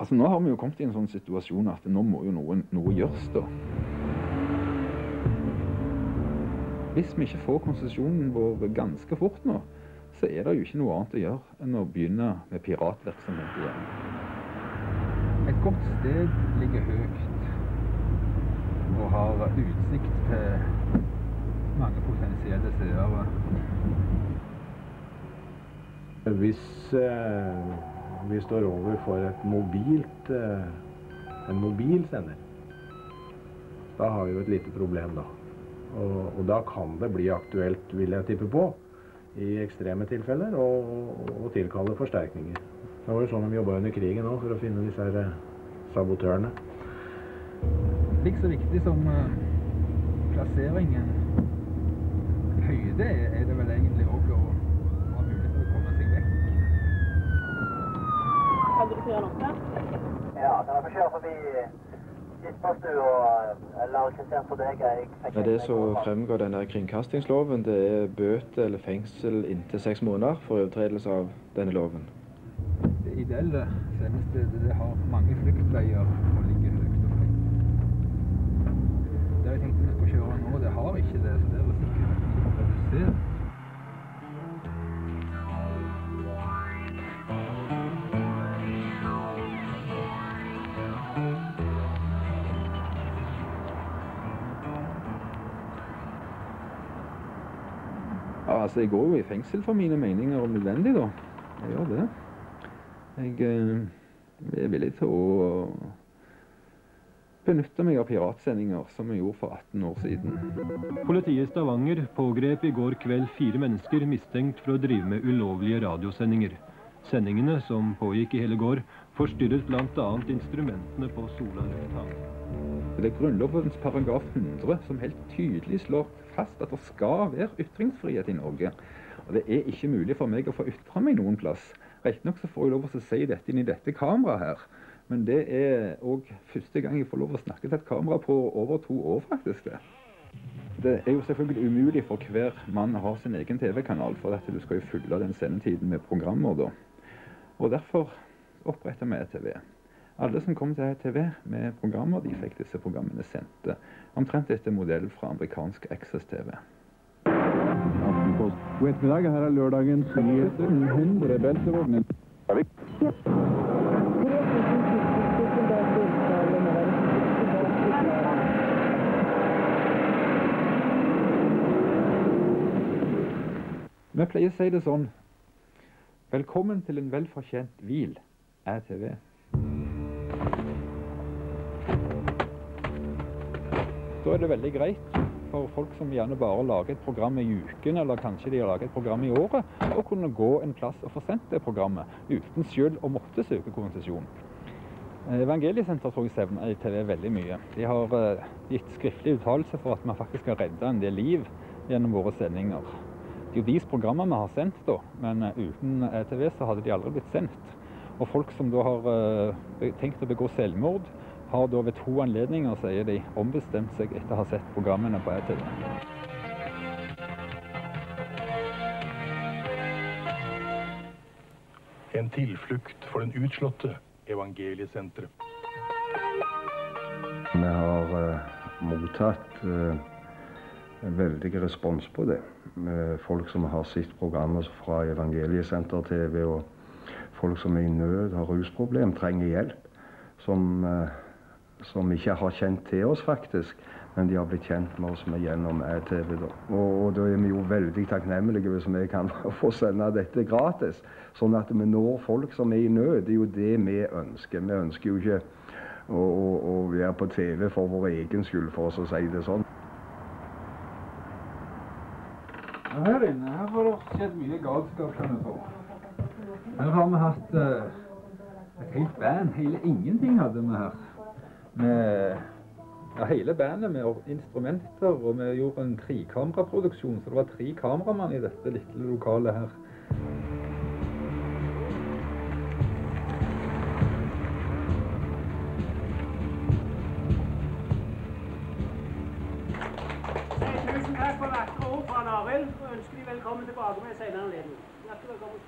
Altså Nå har vi jo kommet i en sånn situasjon at nå må jo noe, noe gjøres, da. Hvis vi ikke får konsesjonen vår ganske fort nå, så er det jo ikke noe annet å gjøre enn å begynne med piratvirksomhet igjen. Et godt sted ligger høyt og har utsikt til mange potensielle seere. Hvis eh, vi står overfor et mobilt, en mobil sender. da har vi jo et lite problem, da. Og, og da kan det bli aktuelt, vil jeg tippe på, i ekstreme tilfeller, å tilkalle forsterkninger. Det var jo sånn de jobba under krigen òg, for å finne disse her eh, sabotørene. Like så viktig som uh, plasseringen høyde er det vel egentlig òg å ha mulighet til å komme seg vekk. Kan du kjøre norske? Ja, kan få kjøre forbi Gisperstua eller Kristiansand Dega? Ja, det som fremgår denne kringkastingsloven, det er bøte eller fengsel inntil seks måneder for overtredelse av denne loven. Det ideelle sendestedet det har mange fluktveier og ligger altså, jeg går jo i fengsel for mine meninger om nødvendig, da. Jeg gjør det. Jeg eh, er villig til å benytte meg av piratsendinger, som jeg gjorde for 18 år siden. Politiet i Stavanger pågrep i går kveld fire mennesker mistenkt for å drive med ulovlige radiosendinger. Sendingene, som pågikk i hele går, forstyrret bl.a. instrumentene på Sola lufthavn. Det er Grunnlovens paragraf 100 som helt tydelig slår fast at det skal være ytringsfrihet i Norge. Og det er ikke mulig for meg å få ytre meg noen plass. Riktignok får jeg lov til å si dette inn i dette kameraet her. Men det er òg første gang jeg får lov å snakke til et kamera på over to år, faktisk. det. Det er jo selvfølgelig umulig for hver mann å ha sin egen TV-kanal, for at du skal jo fylle den sendetiden med programmer da. Og derfor oppretter vi ETV. Alle som kom til ETV med programmer, de fikk disse programmene sendte. Omtrent etter modell fra amerikansk Access-TV. God ettermiddag, her er lørdagens nyheter. 100 beltevogner. Vi pleier å si det sånn Velkommen til en velfortjent hvil, ETV. Da er det veldig greit for folk som gjerne bare lager et program i uken, eller kanskje de har laget et program i året, å kunne gå en plass og få sendt det programmet uten selv å måtte søke konsesjon. Evangeliesenteret tror jeg sender i TV veldig mye. De har uh, gitt skriftlig uttalelse for at vi faktisk har redda en del liv gjennom våre sendinger. Det er jo deres programmer vi har sendt, da, men uten ETV så hadde de aldri blitt sendt. Og folk som da har tenkt å begå selvmord, har da ved to anledninger, sier de, ombestemt seg etter å ha sett programmene på ETV. En tilflukt for den utslåtte evangeliesenteret. Vi har uh, mottatt uh, en veldig respons på det. Uh, folk som har sett programmet fra Evangeliesenter TV, og folk som er i nød, har rusproblem, trenger hjelp. Som, som ikke har kjent til oss, faktisk. Men de har blitt kjent med oss med gjennom ETV. Da. Og, og da er vi jo veldig takknemlige hvis vi kan få sende dette gratis. Sånn at vi når folk som er i nød. Det er jo det vi ønsker. Vi ønsker jo ikke å, å, å være på TV for vår egen skyld, for oss å si det sånn. Her inne her har det skjedd mye galskap. Her har vi hatt uh, et helt band. Hele ingenting hadde vi her. Med ja, hele bandet med instrumenter, og vi gjorde en trekameraproduksjon, så det var tre kameramann i dette lille lokalet her. Tusen takk for vakre ord fra Arild, og ønsker de velkommen tilbake med en senere anledning. Hjertelig velkommen.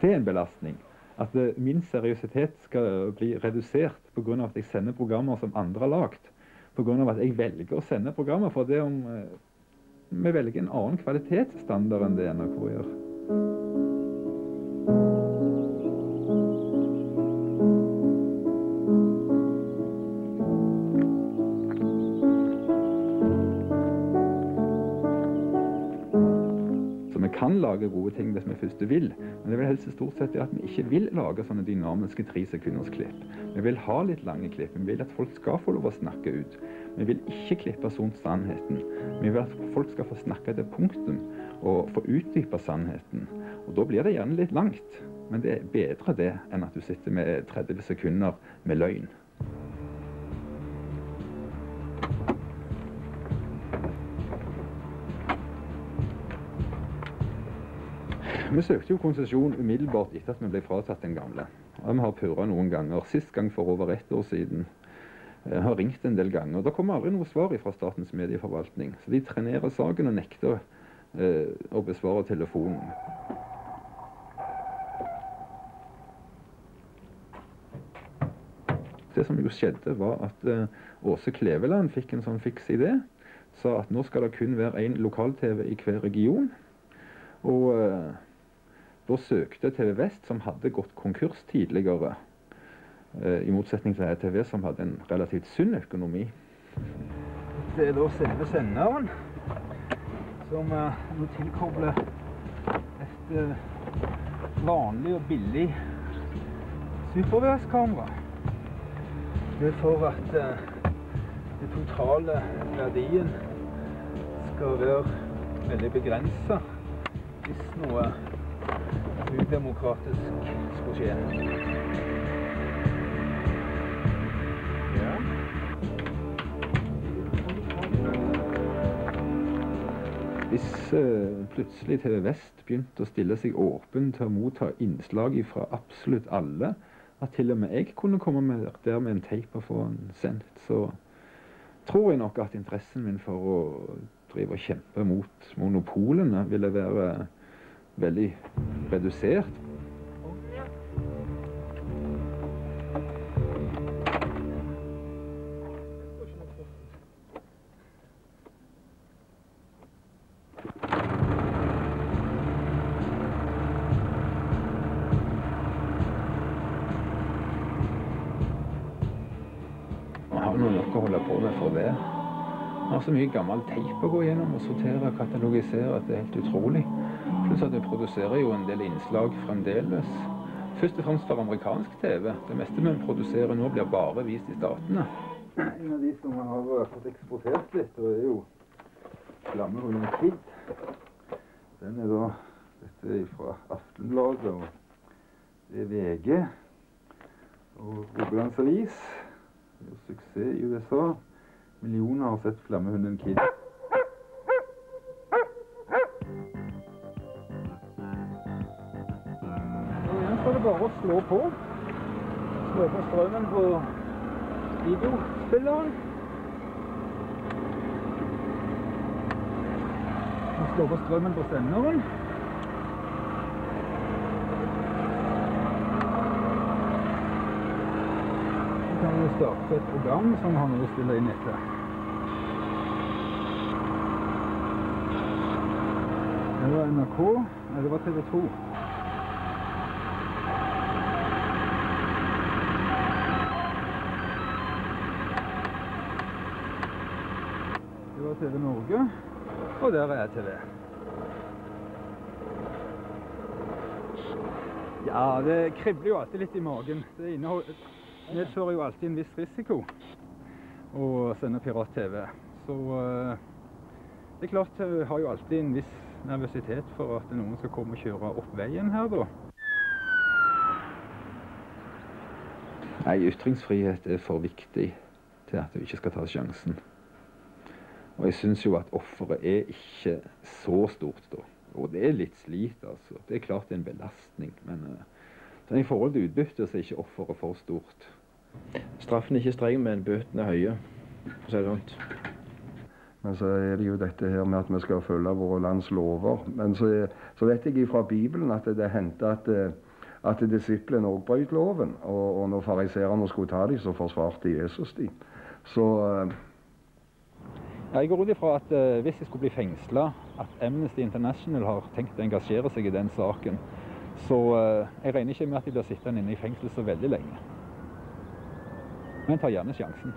Det er en belastning. At eh, min seriøsitet skal bli redusert pga. at jeg sender programmer som andre har lagd. Pga. at jeg velger å sende programmer. For det om eh, vi velger en annen kvalitetsstandard enn det NRK gjør. Kan lage gode ting hvis vi først vil, men det vil helst stort sett at vi ikke vil lage sånne dynamiske tre sekunders klipp. Vi vil ha litt lange klipp. Vi vil at folk skal få lov å snakke ut. Vi vil ikke klippe sånn sannheten. Vi vil at folk skal få snakke til punktum og få utdype sannheten. Og da blir det gjerne litt langt, men det er bedre det enn at du sitter med 30 sekunder med løgn. Vi søkte jo konsesjon umiddelbart etter at vi ble fratatt den gamle. Og vi har purra noen ganger. Sist gang for over ett år siden. Jeg har ringt en del ganger. Det kommer aldri noe svar fra Statens medieforvaltning. Så de trenerer saken og nekter eh, å besvare telefonen. Det som jo skjedde, var at eh, Åse Kleveland fikk en sånn fiks idé. Sa at nå skal det kun være én lokal-TV i hver region. Og eh, da søkte TV Vest, som hadde gått konkurs tidligere, eh, i motsetning til TV, som hadde en relativt sunn økonomi. Det er da selve senderen, som eh, nå tilkobler et eh, vanlig og billig superværskamera. Det er for at den totale verdien skal være veldig begrensa hvis noe udemokratisk skulle skje. Ja. Hvis uh, plutselig TV Vest begynte å stille seg åpen til å motta innslag fra absolutt alle, at til og med jeg kunne komme med der med en teip og få den sendt, så tror jeg nok at interessen min for å drive og kjempe mot monopolene ville være veldig redusert. Så mye gammel teip å gå gjennom og sortere og katalogisere at det er helt utrolig. At vi produserer jo en del innslag fremdeles. Først og fremst for amerikansk TV. Det meste vi produserer nå, blir bare vist i Statene. En av de som har fått eksportert litt, og er jo Flammehunden Kid. Den er da Dette er fra Aftenbladet, og det er VG. Og Rogalands Avis. Det suksess i USA. Millioner har sett Flammehunden Kid. Det bare å slå på. Slå på strømmen på videospilleren. Og slå på strømmen på senderen. Så kan vi starte et program som har noe å spille inn etter. Det var NRK. Nei, det var TV 2. Det var TV Norge, og der er TV. Ja, det kribler jo alltid litt i magen. Det medfører jo alltid en viss risiko å sende pirat-TV. Så eh, det er klart, jeg har jo alltid en viss nervøsitet for at noen skal komme og kjøre opp veien her, da. Nei, ytringsfrihet er for viktig til at du ikke skal ta sjansen. Og jeg syns jo at offeret er ikke så stort, da. Og det er litt slit, altså. Det er klart det er en belastning, men uh, sånn i forhold til utbytte så er ikke offeret for stort. Straffen er ikke streng, men bøtene er høye. For å si det sånt. Men så er det jo dette her med at vi skal følge våre lands lover. Men så, så vet jeg fra Bibelen at det hendte at, eh, at disiplene òg brøt loven. Og, og når fariserene skulle ta dem, så forsvarte Jesus dem. Så eh, Jeg går ut ifra at eh, hvis jeg skulle bli fengsla, at Amnesty International har tenkt å engasjere seg i den saken. Så eh, jeg regner ikke med at de blir sittende inne i fengsel så veldig lenge. Men tar gjerne sjansen.